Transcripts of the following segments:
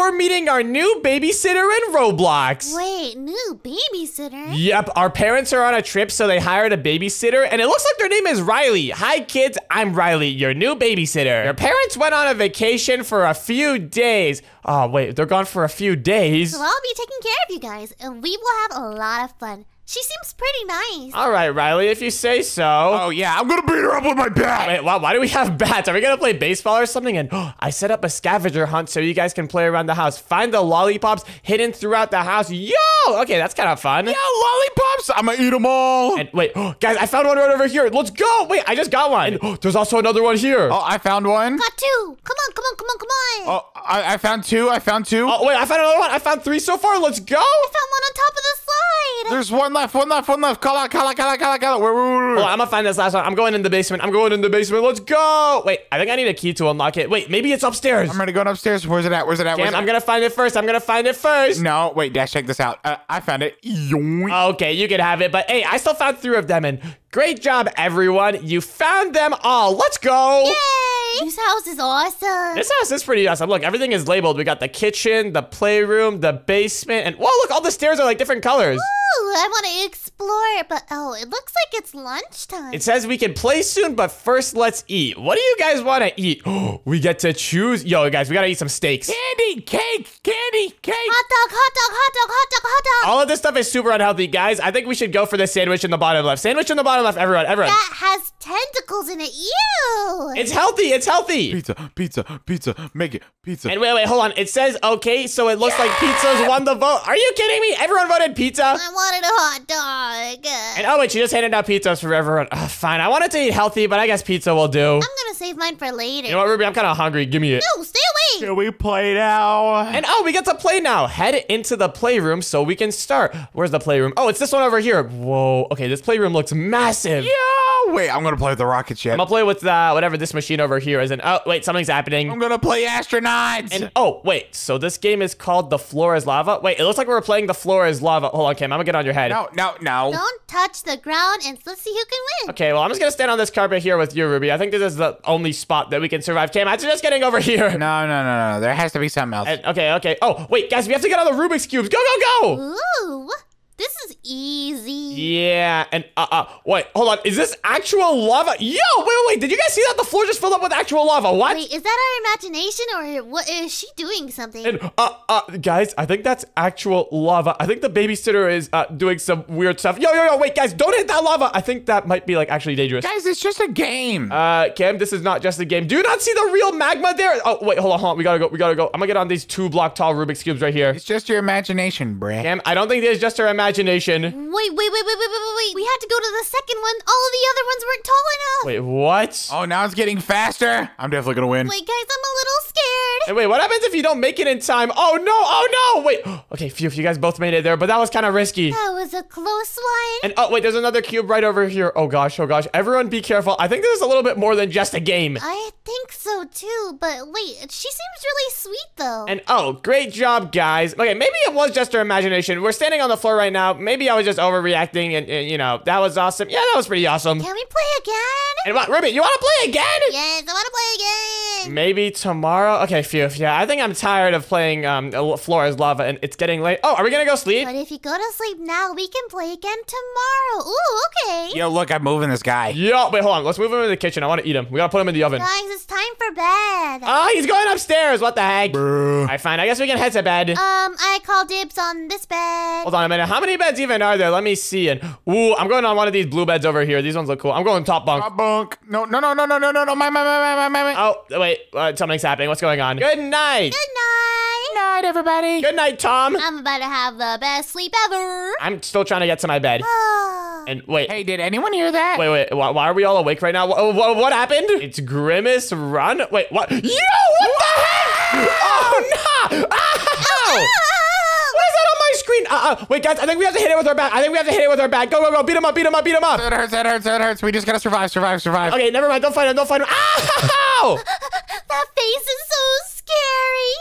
we're meeting our new babysitter in Roblox. Wait, new babysitter? Yep, our parents are on a trip, so they hired a babysitter, and it looks like their name is Riley. Hi, kids, I'm Riley, your new babysitter. Your parents went on a vacation for a few days. Oh, wait, they're gone for a few days. So I'll be taking care of you guys, and we will have a lot of fun. She seems pretty nice. All right, Riley, if you say so. Oh yeah, I'm gonna beat her up with my bat. Wait, why, why do we have bats? Are we gonna play baseball or something? And I set up a scavenger hunt so you guys can play around the house. Find the lollipops hidden throughout the house. Yo! Okay, that's kind of fun. Yo, lollipops! I'm gonna eat them all. And wait, guys, I found one right over here. Let's go. Wait, I just got one. And there's also another one here. oh, I found one. Got two. Come on, come on, come on, come on. Oh, I, I found two. I found two. Oh, wait, I found another one. I found three so far. Let's go. I found one on top of the slide. There's one left. One left. One left. Call out. Call out. Call out. Call out. Call out. On, I'm gonna find this last one. I'm going in the basement. I'm going in the basement. Let's go. Wait, I think I need a key to unlock it. Wait, maybe it's upstairs. I'm ready go upstairs. Where's it at? Where's it at? Where's Cam, it I'm at? gonna find it first. I'm gonna find it first. No, wait, Dash, check this out. Uh, I found it. Yoink. Okay, you can have it, but hey, I still found three of them, and great job, everyone. You found them all. Let's go. Yay! This house is awesome. This house is pretty awesome. Look, everything is labeled. We got the kitchen, the playroom, the basement, and whoa, look, all the stairs are like different colors. Ooh, I want to explore, but oh, it looks like it's lunchtime. It says we can play soon, but first let's eat. What do you guys want to eat? we get to choose. Yo, guys, we gotta eat some steaks. Candy, cake, candy, cake. hot dog, hot dog, hot dog, hot dog, hot dog. All of this stuff is super unhealthy, guys. I think we should go for the sandwich in the bottom left. Sandwich in the bottom left, everyone, everyone. That has tentacles in it. Ew. It's healthy. It's healthy. Pizza, pizza, pizza. Make it. Pizza. And wait, wait, hold on. It says okay, so it looks like pizza's won the vote. Are you kidding me? Everyone voted pizza. I wanted a hot dog. And oh wait, she just handed out pizzas for everyone. Ugh, fine, I wanted to eat healthy, but I guess pizza will do. I'm gonna save mine for later. You know what, Ruby? I'm kind of hungry. Give me it. no, stay away. Can we play now? And oh, we get to play now. Head into the playroom so we can start. Where's the playroom? Oh, it's this one over here. Whoa. Okay, this playroom looks massive. Yo, wait, I'm gonna play with the rocket ship. I'm gonna play with uh, whatever this machine over here is. And oh, wait, something's happening. I'm gonna play astronauts. And oh, wait. So this game is called The Floor is Lava. Wait, it looks like we're playing The Floor is Lava. Hold on, Cam. I'm gonna get on your head. no, no, no. Don't touch the ground and let's see who can win. Okay, well, I'm just gonna stand on this carpet here with you, Ruby. I think this is the only spot that we can survive. Cam, I'm just getting over here. No, no, no, no. There has to be something else. And- okay, okay. Oh, wait, guys, we have to get on the Rubik's Cubes. Go, go, go! Ooh, this is easy. Yeah, and uh, uh, wait, hold on. Is this actual lava? Yo, wait, wait, wait. Did you guys see that? The floor just filled up with actual lava. What? Wait, is that our imagination or what is she doing something? And, uh, uh, guys, I think that's actual lava. I think the babysitter is uh, doing some weird stuff. Yo, yo, yo, wait, guys, don't hit that lava. I think that might be like actually dangerous. Guys, it's just a game. Uh, Cam, this is not just a game. Do you not see the real magma there? Oh, wait, hold on, hold on. We gotta go. We gotta go. I'm gonna get on these two block tall Rubik's cubes right here. it's just your imagination, bruh. Cam, I don't think there's just our imagination. Wait, wait, wait, wait, wait, wait, wait, wait. We had to go to the second one. All of the other ones weren't tall enough. Wait, what? Oh, now it's getting faster. I'm definitely gonna win. Wait, guys, I'm a little scared. And wait, what happens if you don't make it in time? Oh no, oh no! Wait, okay, phew, if you guys both made it there, but that was kind of risky. That was a close one. And oh wait, there's another cube right over here. Oh gosh, oh gosh. Everyone be careful. I think this is a little bit more than just a game. I think so too, but wait, she seems really sweet though. And oh, great job, guys. Okay, maybe it was just our imagination. We're standing on the floor right now. Maybe I was just overreacting, and, and, you know that was awesome. Yeah, that was pretty awesome. Can we play again? And what, Ruby, you want to play again? Yes, I want to play again. Maybe tomorrow. Okay, phew. Yeah, I think I'm tired of playing um floor is lava, and it's getting late. Oh, are we gonna go sleep? But if you go to sleep now, we can play again tomorrow. Ooh, okay. Yo, look, I'm moving this guy. Yo, wait, hold on. Let's move him into the kitchen. I want to eat him. We gotta put him in the oven. Guys, it's time for bed. Oh, he's going upstairs. What the heck? All Bruh. right, fine. I guess we can head to bed. Um, I call dibs on this bed. Hold on a minute. How many beds even are there? Let me see. And ooh, I'm going on one of these blue beds over here. These ones look cool. I'm going top bunk. Top bunk. No, no, no, no, no, no, no, no. My, my, my, my, my, my. Oh, wait. Uh, something's happening. What's going on? Good night. Good night. night, everybody. Good night, Tom. I'm about to have the best sleep ever. I'm still trying to get to my bed. Ah. And wait. Hey, did anyone hear that? Wait, wait, why, why are we all awake right now? What, what, what happened? It's Grimace Run? Wait, what? Yo, what the heck? Oh, no! Ow! What is that on my screen? Uh, uh, wait, guys, I think we have to hit it with our bat. I think we have to hit it with our bat. Go, go, go. Beat him up, beat him up, beat him up. That hurts, that hurts, that hurts. We just gotta survive, survive, survive. Okay, never mind. Don't fight him. Don't fight him. Ow! that face is so scary.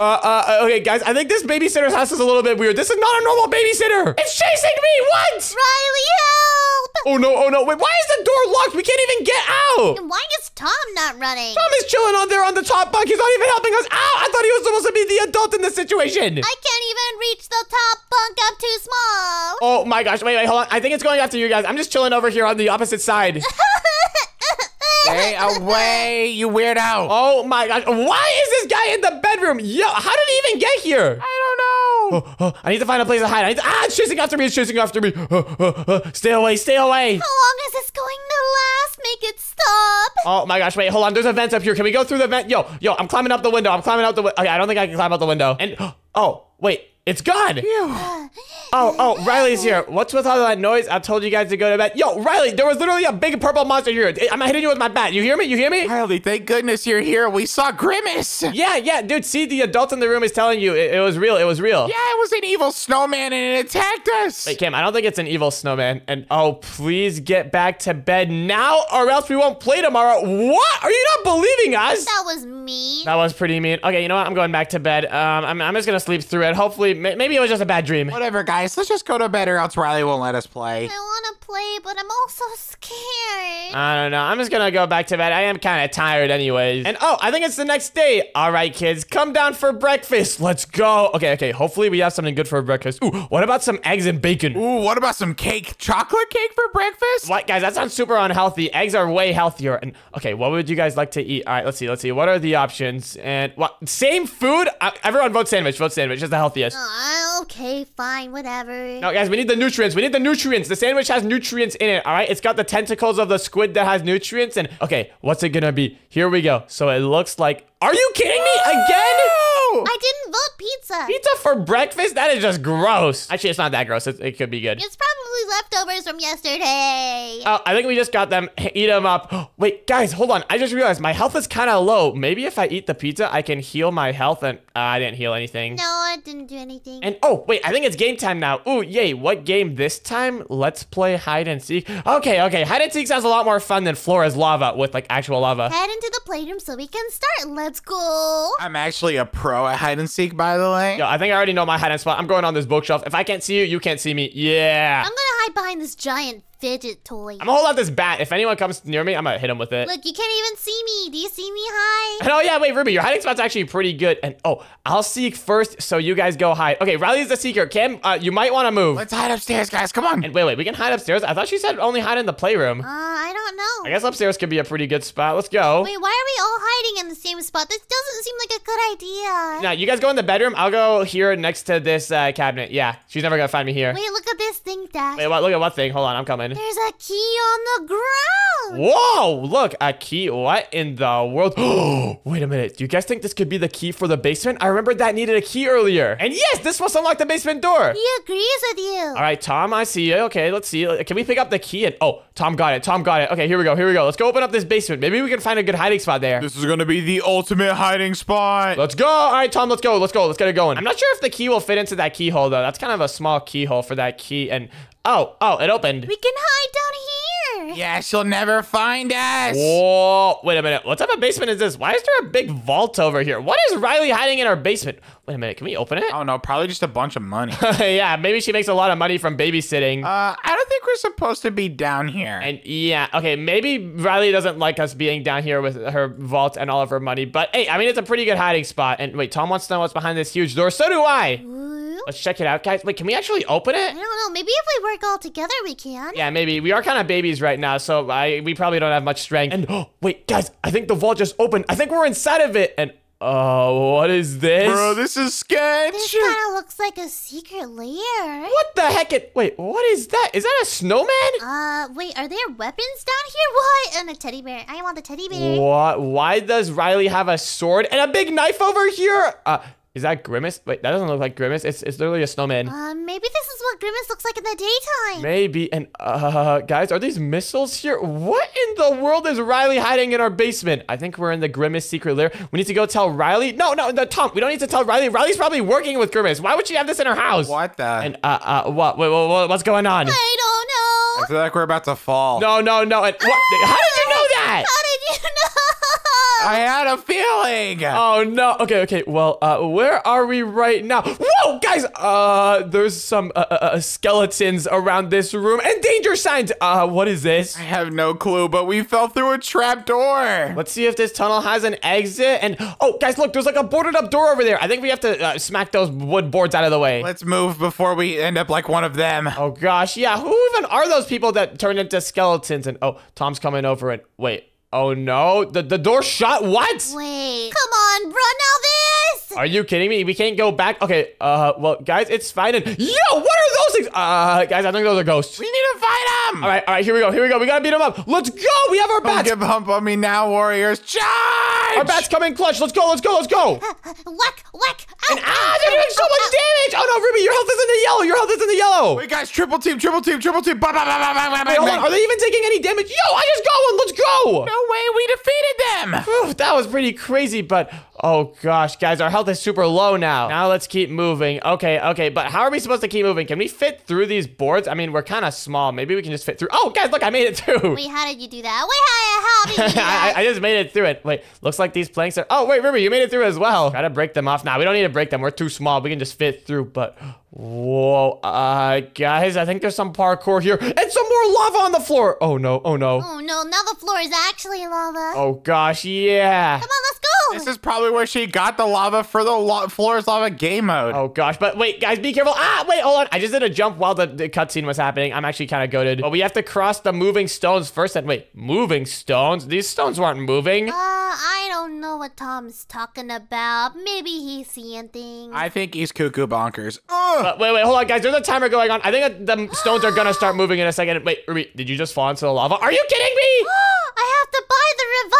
Uh, uh, okay, guys, I think this babysitter's house is a little bit weird. This is not a normal babysitter. It's chasing me. What? Riley, help! Oh no, oh no, wait, why is the door locked? We can't even get out! And why is Tom not running? Tom is chilling on there on the top bunk. He's not even helping us out. I thought he was supposed to be the adult in this situation. I can't even reach the top bunk. I'm too small. Oh my gosh, wait, wait, hold on. I think it's going after you guys. I'm just chilling over here on the opposite side. Stay away, you weirdo. Oh my gosh, why is this guy in the bedroom? Yo, how did he even get here? I don't know. Oh, oh, I need to find a place to hide. I need to, ah, it's chasing after me. It's chasing after me. Oh, oh, oh, stay away. Stay away. How long is this going to last? Make it stop. Oh my gosh, wait, hold on. There's a vent up here. Can we go through the vent? Yo, yo, I'm climbing up the window. I'm climbing out the window. Okay, I don't think I can climb out the window. And, oh, wait, it's gone. Oh, oh, Riley's here. What's with all that noise? I told you guys to go to bed. Yo, Riley, there was literally a big purple monster here. I'm hitting you with my bat. You hear me? You hear me? Riley, thank goodness you're here. We saw Grimace. Yeah, yeah, dude. See, the adult in the room is telling you it, it was real. It was real. Yeah, it was an evil snowman and it attacked us. Wait, Cam, I don't think it's an evil snowman. And oh, please get back to bed now, or else we won't play tomorrow. What? Are you not believing us? That was mean. That was pretty mean. Okay, you know what? I'm going back to bed. Um, I'm, I'm just gonna sleep through it. Hopefully, maybe it was just a bad dream. Whatever, guys. Let's just go to bed or else Riley won't let us play. I want play, but I'm also scared. I don't know. I'm just gonna go back to bed. I am kind of tired, anyways. And oh, I think it's the next day. All right, kids, come down for breakfast. Let's go. Okay, okay. Hopefully, we have something good for breakfast. Ooh, what about some eggs and bacon? Ooh, what about some cake? Chocolate cake for breakfast? What, guys? That sounds super unhealthy. Eggs are way healthier. And okay, what would you guys like to eat? All right, let's see. Let's see. What are the options? And what? Same food? Uh, everyone vote sandwich. Vote sandwich. It's the healthiest. Uh, okay, fine, whatever. No, guys, we need the nutrients. We need the nutrients. The sandwich has nutrients in it, all right? It's got the tentacles of the squid that has nutrients. And, okay, what's it gonna be? Here we go. So it looks like. Are you kidding me? Again? I didn't vote pizza. Pizza for breakfast? That is just gross. Actually, it's not that gross. It, it could be good. It's probably leftovers from yesterday. Oh, I think we just got them. Eat them up. Wait, guys, hold on. I just realized my health is kind of low. Maybe if I eat the pizza, I can heal my health. And uh, I didn't heal anything. no, I didn't do anything. And oh, wait, I think it's game time now. Ooh, yay. What game this time? Let's play hide and seek. Okay, okay. Hide and seek sounds a lot more fun than Flora's lava with like actual lava. Head into the playroom so we can start. Let's go. I'm actually a pro at hide and seek, by the way. Yo, I think I already know my hiding spot. I'm going on this bookshelf. If I can't see you, you can't see me. Yeah. I'm gonna hide behind this giant fidget toy. I'm gonna hold out this bat. If anyone comes near me, I'm gonna hit him with it. Look, you can't even see me. Do you see me hide? And oh yeah, wait, Ruby, your hiding spot's actually pretty good. And oh, I'll seek first, so you guys go hide. Okay, Riley's the seeker. Cam, uh, you might want to move. Let's hide upstairs, guys. Come on. And wait, wait, we can hide upstairs. I thought she said only hide in the playroom. Uh, I don't know. I guess upstairs could be a pretty good spot. Let's go. Wait, why are we all hiding in the same spot? This doesn't seem like a good idea. Now, you guys go in the bedroom. I'll go here next to this uh, cabinet. Yeah, she's never gonna find me here. Wait, look at this thing, Dash. Wait, what? Look at what thing? Hold on, I'm coming. There's a key on the ground. Whoa! Look, a key. What in the world? Oh, wait a minute. Do you guys think this could be the key for the basement? I remember that needed a key earlier. And yes, this must unlock the basement door. He agrees with you. All right, Tom, I see you. Okay, let's see. Can we pick up the key? And oh, Tom got it. Tom got it. Okay, here we go. Here we go. Let's go open up this basement. Maybe we can find a good hiding spot there. This is gonna be the ultimate hiding spot. Let's go. All right, Tom, let's go. Let's go. Let's get it going. I'm not sure if the key will fit into that keyhole, though. That's kind of a small keyhole for that key. And oh, oh, it opened. We can hide down here. Yeah, she'll never find us. Whoa, wait a minute. What type of basement is this? Why is there a big vault over here? What is Riley hiding in our basement? Wait a minute. Can we open it? Oh no, probably just a bunch of money. yeah, maybe she makes a lot of money from babysitting. Uh, I don't think we're supposed to be down here. And yeah, okay, maybe Riley doesn't like us being down here with her vault and all of her money. But hey, I mean, it's a pretty good hiding spot. And wait, Tom wants to know what's behind this huge door. So do I. Ooh. Let's check it out, guys. Wait, can we actually open it? I don't know. Maybe if we work all together, we can. Yeah, maybe. We are kind of babies right now, so I we probably don't have much strength. And oh, wait, guys, I think the vault just opened. I think we're inside of it. And oh, what is this? Bro, this is sketch. This kind of looks like a secret lair. what the heck? It, wait, what is that? Is that a snowman? Uh, wait, are there weapons down here? What? And a teddy bear. I want the teddy bear. What? Why does Riley have a sword and a big knife over here? Uh, is that Grimace? Wait, that doesn't look like Grimace. It's it's literally a snowman. Uh, maybe this is what Grimace looks like in the daytime. Maybe. And uh, guys, are these missiles here? What in the world is Riley hiding in our basement? I think we're in the Grimace secret lair. We need to go tell Riley. No, no, no, Tom. We don't need to tell Riley. Riley's probably working with Grimace. Why would she have this in her house? What the? And uh, uh, what? Wait, wait, wait, what's going on? I don't know. I feel like we're about to fall. No, no, no. And what? How did you know that? How did you know? I had a feeling. Oh no. Okay, okay. Well, uh, where are we right now? Whoa, guys. Uh, there's some uh, uh, uh, skeletons around this room and danger signs. Uh, what is this? I have no clue, but we fell through a trap door. Let's see if this tunnel has an exit. And oh, guys, look, there's like a boarded up door over there. I think we have to uh, smack those wood boards out of the way. Let's move before we end up like one of them. Oh gosh, yeah. Who even are those people that turn into skeletons? And oh, Tom's coming over and wait. Oh no, the the door shut. What? Wait. Come on, run now this! Are you kidding me? We can't go back. Okay. Uh, well, guys, it's fine. And yo, what are those things? Uh, guys, I think those are ghosts. We need to fight them. All right, all right. Here we go. Here we go. We gotta beat them up. Let's go. We have our Don't bats. give hump on me now, warriors. Charge! Our bats coming clutch. Let's go. Let's go. Let's go. Whack, whack! Ow, And ah, they're doing so much damage. Oh no, Ruby, your health is in the yellow. Your health is in the yellow. Wait, guys, triple team, triple team, triple team. Wait, hold on. Are they even taking any damage? Yo, I just got one. Let's go. No way, we defeated them. Whew, that was pretty crazy, but oh gosh, guys, our health is super low now. Now let's keep moving. Okay, okay, but how are we supposed to keep moving? Can we fit through these boards? I mean, we're kind of small. Maybe we can just fit through. Oh, guys, look, I made it through. Wait, how did you do that? Wait, how, how did you do I, that? I just made it through it. Wait, looks like these planks are. Oh, wait, Ruby, you made it through as well. Try to break them off. Nah, we don't need to break them. We're too small. We can just fit through. But whoa, uh, guys, I think there's some parkour here and some more lava on the floor. Oh no, oh no. oh no, now the floor is actually lava. Oh gosh, yeah. Come on, let's! This is probably where she got the lava for the lo- floor is lava game mode. Oh gosh, but wait, guys, be careful. Ah, wait, hold on. I just did a jump while the, the cutscene was happening. I'm actually kind of goaded. But we have to cross the moving stones first. And wait, moving stones? These stones weren't moving. Uh, I don't know what Tom's talking about. Maybe he's seeing things. I think he's cuckoo bonkers. Ugh. Uh, wait, wait, hold on, guys. There's a timer going on. I think that the stones are gonna start moving in a second. Wait, Ruby, did you just fall into the lava? Are you kidding me? I have to buy the revive!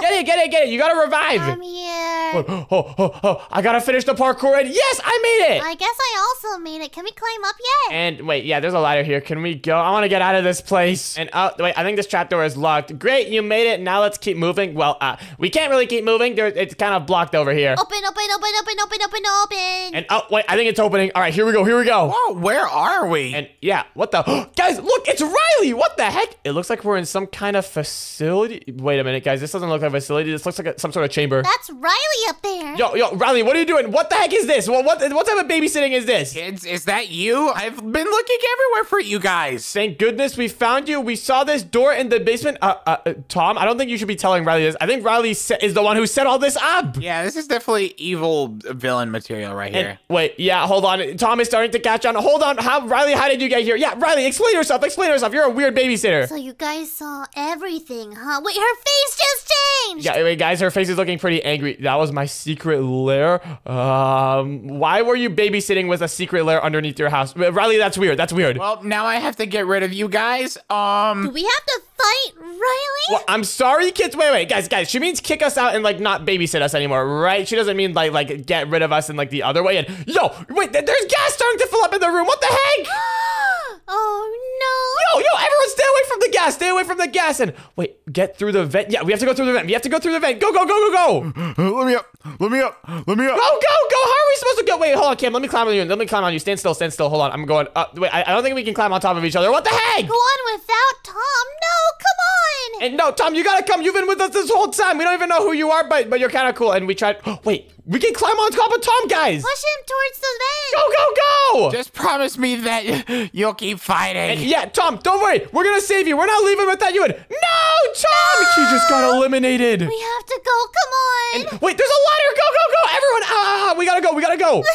Get it, get it, get it. You gotta revive. I'm here. Oh, oh, oh, oh, I gotta finish the parkour. And yes, I made it. I guess I also made it. Can we climb up yet? And wait, yeah, there's a ladder here. Can we go? I want to get out of this place. And oh, wait, I think this trapdoor is locked. Great, you made it. Now let's keep moving. Well, uh, we can't really keep moving. There, it's kind of blocked over here. Open, open, open, open, open, open, open. And oh, wait, I think it's opening. All right, here we go. Here we go. Whoa, where are we? And yeah, what the guys? Look, it's Riley. What the heck? It looks like we're in some kind of facility. Wait a minute, guys. This doesn't look like a facility. This looks like a, some sort of chamber. That's Riley up there. Yo, yo, Riley, what are you doing? What the heck is this? What, what, what type of babysitting is this? Kids, is that you? I've been looking everywhere for you guys. Thank goodness we found you. We saw this door in the basement. Uh, uh, uh, Tom, I don't think you should be telling Riley this. I think Riley se- is the one who set all this up. Yeah, this is definitely evil villain material right here. And wait, yeah, hold on. Tom is starting to catch on. Hold on. How, Riley, how did you get here? Yeah, Riley, explain yourself. Explain yourself. You're a weird babysitter. So you guys saw everything, huh? Wait, her face just changed. Yeah, wait, guys, her face is looking pretty angry. That was my secret lair. Um, why were you babysitting with a secret lair underneath your house? Riley, that's weird. That's weird. well, now I have to get rid of you guys. Um, Do we have to fight Riley? Well, I'm sorry, kids. Wait, wait, guys, guys. She means kick us out and like not babysit us anymore, right? She doesn't mean like like get rid of us in like the other way. And yo, wait, there's gas starting to fill up in the room. What the heck? oh no! Yo, yo, everyone, stay away from the gas. Stay away from the gas. And wait, get through the vent. Yeah, we have to go through the vent. We have to go through the vent. Go, go, go, go, go. let me up. Let me up. Let me up. Go, go, go! How are we supposed to go? Wait, hold on, Cam. Let me climb on you. Let me climb on you. Stand still, stand still. Hold on. I'm going up. Wait, I, I don't think we can climb on top of each other. What the heck? Go on without Tom. No, come on. And no, Tom, you gotta come. You've been with us this whole time. We don't even know who you are, but but you're kind of cool. And we tried. wait, we can climb on top of Tom, guys. Push him towards the Go, vent. go, go! Just promise me that you'll keep fighting. yeah, Tom, don't worry. We're gonna save you. We're not leaving without you. And no, Tom, he just got eliminated. We have to go. Come on. Wait, there's a ladder. Go, go, go! Everyone, ah, ah, ah, we gotta go. We gotta go.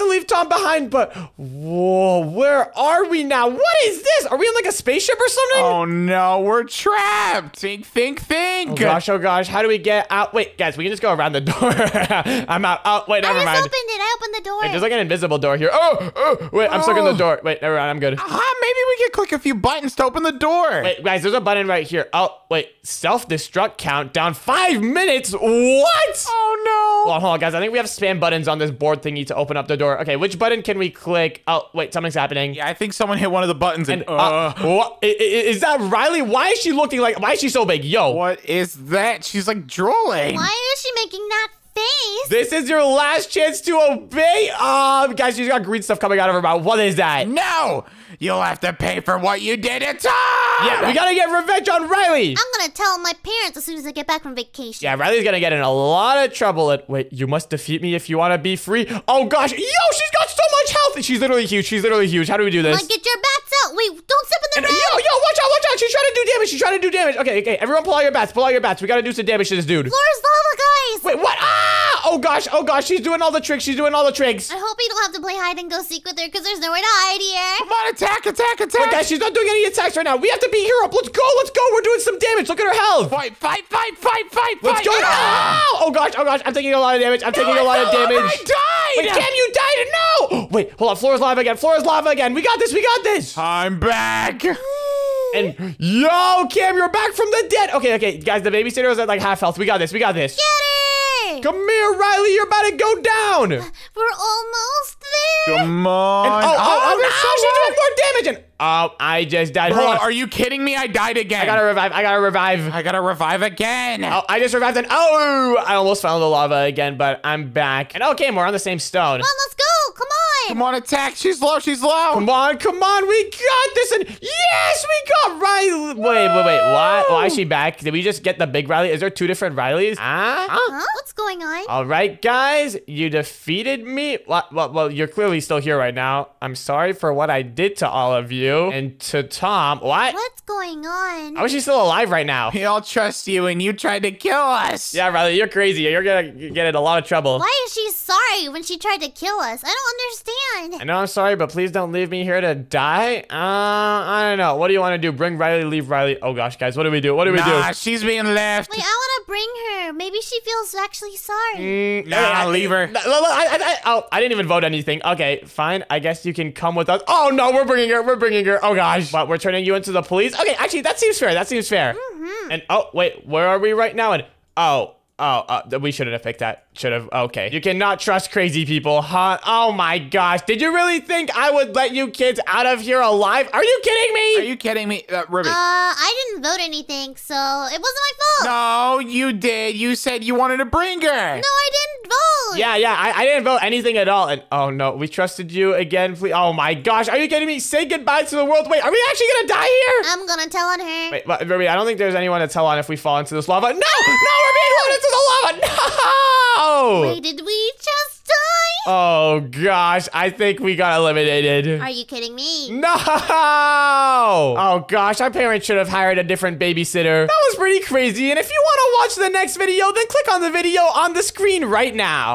to leave Tom behind. But whoa, where are we now? What is this? Are we in like a spaceship or something? oh no, we're trapped. Think, think, think. Oh gosh, oh gosh, how do we get out? Wait, guys, we can just go around the door. I'm out. Oh, wait, I never just mind. opened it. I opened the door. Wait, there's like an invisible door here. Oh, oh wait, I'm stuck in the Oh. door. Wait, never mind, I'm good. Ah, maybe we can click a few buttons to open the door. Wait, guys, there's a button right here. Oh, wait, self-destruct countdown five minutes. What? Oh no. Hold on, hold on, guys. I think we have spam buttons on this board thingy to open up the door. Okay, which button can we click? Oh, wait, something's happening. Yeah, I think someone hit one of the buttons and, And, uh, what? I- I- Is that Riley? Why is she looking like? Why is she so big? Yo, what is that? She's like drooling. Why is she making that face? This is your last chance to obey. Um, guys, she's got green stuff coming out of her mouth. What is that? No! You'll have to pay for what you did to Tom! Yeah, we gotta get revenge on Riley. I'm gonna tell my parents as soon as I get back from vacation. Yeah, Riley's gonna get in a lot of trouble. And wait, you must defeat me if you want to be free. Oh gosh, yo, she's got so much health. She's literally huge. She's literally huge. How do we do this? Like, get your bats out. Wait, don't step in And, the yo, yo, watch out, watch out. She's trying to do damage. She's trying to do damage. Okay, okay, everyone pull out your bats. Pull out your bats. We gotta do some damage to this dude. Floor's lava, guys. Wait, what? Ah! Oh gosh, oh gosh, she's doing all the tricks. She's doing all the tricks. I hope you don't have to play hide and go seek with her because there's nowhere to hide here. Come on, attack, attack, attack! Wait, guys, she's not doing any attacks right now. We have to beat her up. Let's go, let's go. We're doing some damage. Look at her health. Fight, fight, fight, fight, fight, Let's fight! go. Ah! Oh gosh, oh gosh, I'm taking a lot of damage. I'm taking a lot I of fell over, damage. I died! Wait, Cam, you died. No! Wait, hold on. Floor is lava again. Floor is lava again. We got this. We got this. I'm back! And yo, Cam, you're back from the dead. Okay, okay, guys, the babysitter is at like half health. We got this. We got this. Get her. Come here, Riley. You're about to go down. We're almost there. Come on! And, oh, oh, oh, there's no, so she's doing more damage. And oh, I just died. Bro, Hold on. are you kidding me? I died again. I gotta revive. I gotta revive. I gotta revive again. Oh, I just revived and oh, I almost fell in the lava again, but I'm back. And okay, we're on the same stone. Come on, let's go. Come on. Come on, attack. She's low. She's low. Come on, come on, we got this, and yes, we got Riley. Wait, wait, wait, what? Why is she back? Did we just get the big Riley? Is there two different Rileys? Ah? Huh? What's going on? All right, guys, you defeated me. Well, well, well, you're clearly still here right now. I'm sorry for what I did to all of you and to Tom. What? What's going on? How is she still alive right now? We all trust you, and you tried to kill us. Yeah, Riley, you're crazy. You're gonna get in a lot of trouble. Why is she sorry when she tried to kill us? I don't understand. I know I'm sorry, but please don't leave me here to die. Uh, I don't know. What do you want to do? Bring Riley, leave Riley. Oh gosh, guys, what do we do? What do we Nah, do? she's being left. Wait, I want to bring her. Maybe she feels actually sorry. Mm, Nah, I- I- leave her. I, I, I, oh, I didn't even vote anything. Okay, fine. I guess you can come with us. Oh no, we're bringing her. We're bringing her. Oh gosh, but we're turning you into the police. Okay, actually, that seems fair. That seems fair. Mm-hmm. And oh wait, where are we right now? And oh. Oh, uh, we shouldn't have picked that. Should have. Okay. You cannot trust crazy people, huh? Oh my gosh. Did you really think I would let you kids out of here alive? Are you kidding me? Are you kidding me? Uh, Ruby. Uh, I didn't vote anything, so it wasn't my fault. no, you did. You said you wanted to bring her. No, I didn't vote. Yeah, yeah, I, I didn't vote anything at all. And oh no, we trusted you again, please. Oh my gosh, are you kidding me? Say goodbye to the world. Wait, are we actually gonna die here? I'm gonna tell on her. Wait, but, Ruby, I don't think there's anyone to tell on if we fall into this lava. No, no, we're being thrown into the lava. No. Wait, did we just die? Oh gosh, I think we got eliminated. Are you kidding me? No! Oh gosh, our parents should have hired a different babysitter. That was pretty crazy. And if you want to watch the next video, then click on the video on the screen right now.